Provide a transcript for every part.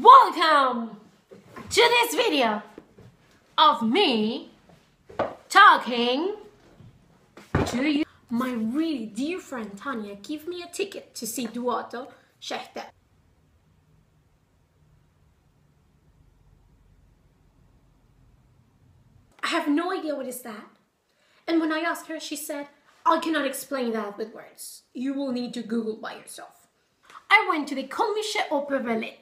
Welcome to this video of me talking to you. My really dear friend Tanya give me a ticket to see Duato Shechter. I have no idea what is that. And when I asked her, she said, I cannot explain that with words. You will need to Google by yourself. I went to the Komische Oper Berlin.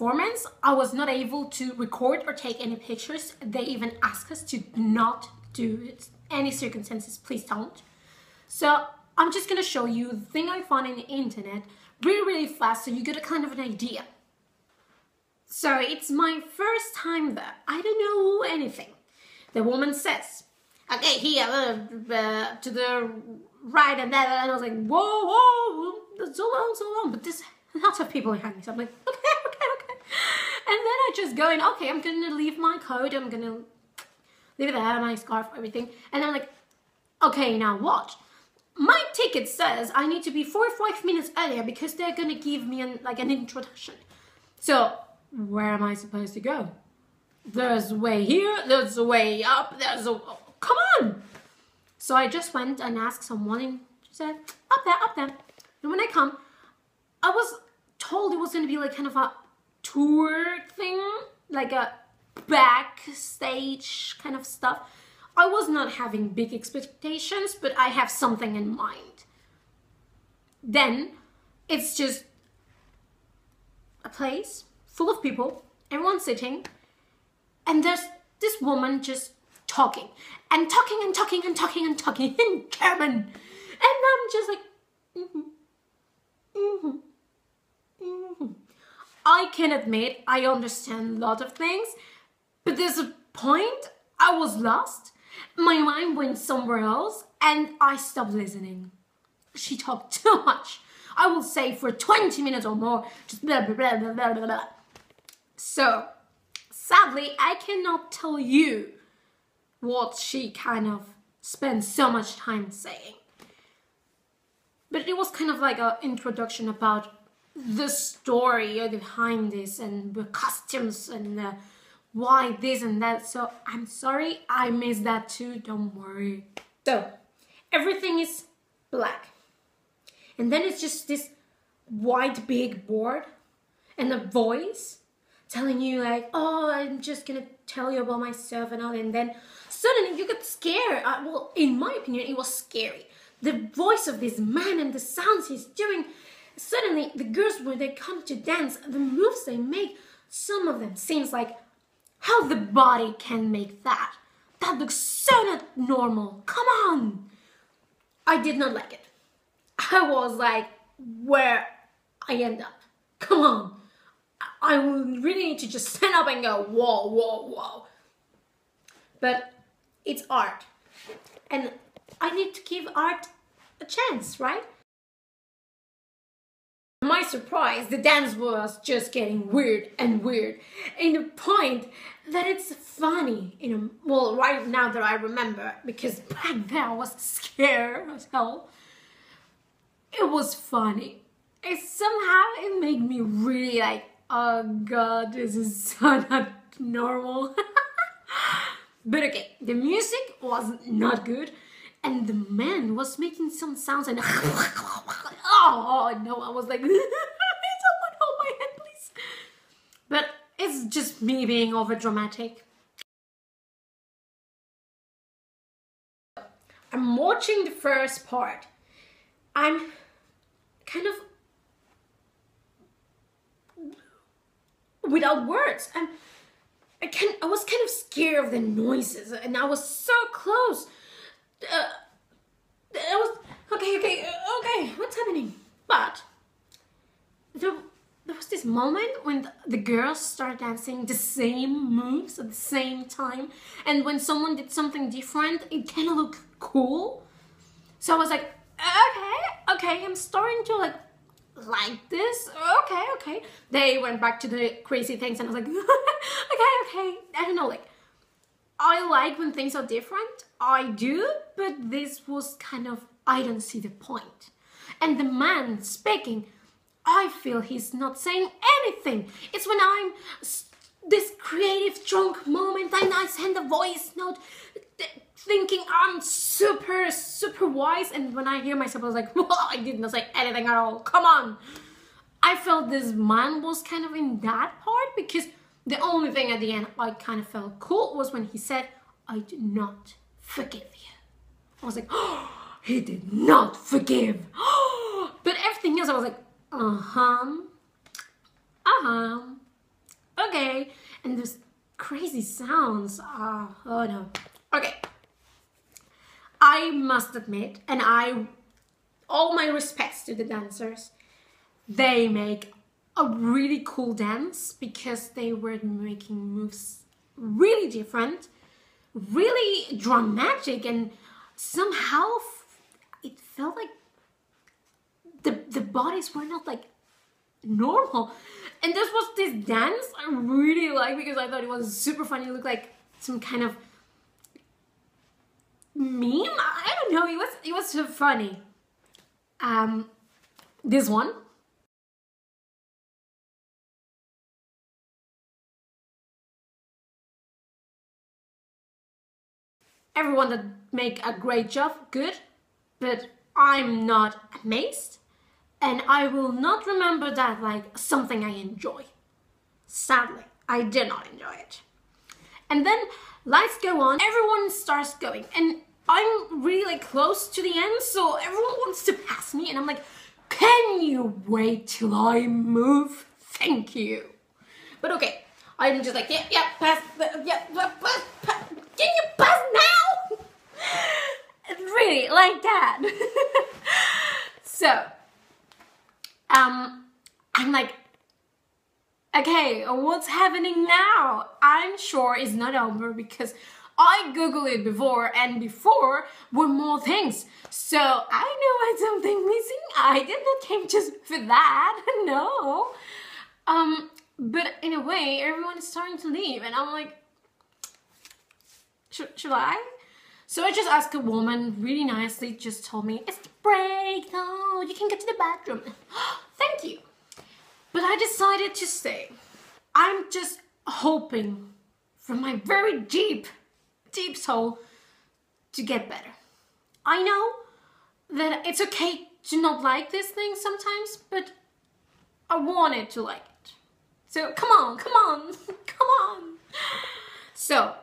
Performance, I was not able to record or take any pictures. They even asked us to not do it. Any circumstances, please don't. So I'm just gonna show you the thing I found in the internet really, really fast so you get a kind of an idea. So it's my first time there. I don't know anything. The woman says, okay, here, uh, uh, to the right and that, and I was like, whoa, whoa, so long, so long. But there's lots of people behind me, so I'm like, okay. And then I just go in, okay, I'm gonna leave my coat, I'm gonna leave there, my scarf, everything. And I'm like, okay, now watch. My ticket says I need to be four or five minutes earlier because they're gonna give me an, like an introduction. So where am I supposed to go? There's a way here, there's a way up, there's a oh, come on. So I just went and asked someone and she said, up there, up there. And when I come, I was told it was gonna be like kind of a tour thing, like a backstage kind of stuff. I was not having big expectations, but I have something in mind. Then it's just a place full of people, everyone sitting, and there's this woman just talking and talking and talking and talking and talking in German. And I'm just like, mm-hmm, mhm, mhm. I can admit I understand a lot of things, but there's a point I was lost. My mind went somewhere else and I stopped listening. She talked too much. I will say for 20 minutes or more, just blah blah blah blah blah blah. So, sadly, I cannot tell you what she kind of spent so much time saying. But it was kind of like an introduction about the story behind this and the costumes and why this and that. So I'm sorry I missed that too. Don't worry. So everything is black, and then it's just this white big board and a voice telling you like, "Oh, I'm just gonna tell you about myself and all," and then suddenly you get scared. Uh, well, in my opinion, it was scary. The voice of this man and the sounds he's doing. Suddenly, the girls when they come to dance, the moves they make, some of them seems like how the body can make that. That looks so not normal. Come on. I did not like it. I was like, where I end up. Come on. I really need to just stand up and go, whoa, whoa, whoa. But it's art. And I need to give art a chance, right? My surprise, the dance was just getting weird and weird. In the point that it's funny, you know, well, right now that I remember, because back then I was scared as hell. It was funny. It somehow it made me really like, oh god, this is so not normal. but okay, the music was not good, and the man was making some sounds and oh no, I was like, someone hold my hand, please. But it's just me being over dramatic. I'm watching the first part I'm kind of without words. I'm, I can I was kind of scared of the noises, and I was so close. Uh, I was okay, okay, okay. What's happening? But there, there was this moment when the, the girls started dancing the same moves at the same time, and when someone did something different, it kind of looked cool. So I was like, okay, okay, I'm starting to like like this. Okay, okay. They went back to the crazy things and I was like, okay, okay. I don't know, like, I like when things are different. I do, but this was kind of, I don't see the point. And the man speaking, I feel he's not saying anything. It's when I'm this creative drunk moment and I send a voice note thinking I'm super, super wise. And when I hear myself, I was like, well, I didn't say anything at all. Come on. I felt this man was kind of in that part because the only thing at the end I kind of felt cool was when he said, I do not forgive you. I was like, oh, he did not forgive. else, I was like, uh huh, uh huh, okay. And those crazy sounds, uh, oh no. Okay, I must admit, and I, all my respects to the dancers, they make a really cool dance because they were making moves really different, really dramatic, and somehow it felt like bodies were not like normal. And this was this dance I really like because I thought it was super funny. It looked like some kind of meme. I don't know. It was it was so funny. Um, this one. Everyone that make a great job, good, but I'm not amazed, and I will not remember that like something I enjoy. Sadly, I did not enjoy it. And then lights go on, everyone starts going, and I'm really like close to the end, so everyone wants to pass me, and I'm like, can you wait till I move? Thank you. But okay, I'm just like, yeah, yeah, pass, yeah, pass, pass, can you pass now? really, like that. so, um, I'm like, okay, what's happening now? I'm sure it's not over because I googled it before and before were more things. So I know I something missing. I did not came just for that. no. Um, but in a way, everyone is starting to leave and I'm like, should, should I? So I just asked a woman really nicely, just told me, it's the break, no, you can get to the bathroom. Thank you. But I decided to stay. I'm just hoping from my very deep deep soul to get better. I know that it's okay to not like this thing sometimes, but I wanted to like it. So come on, come on, come on. So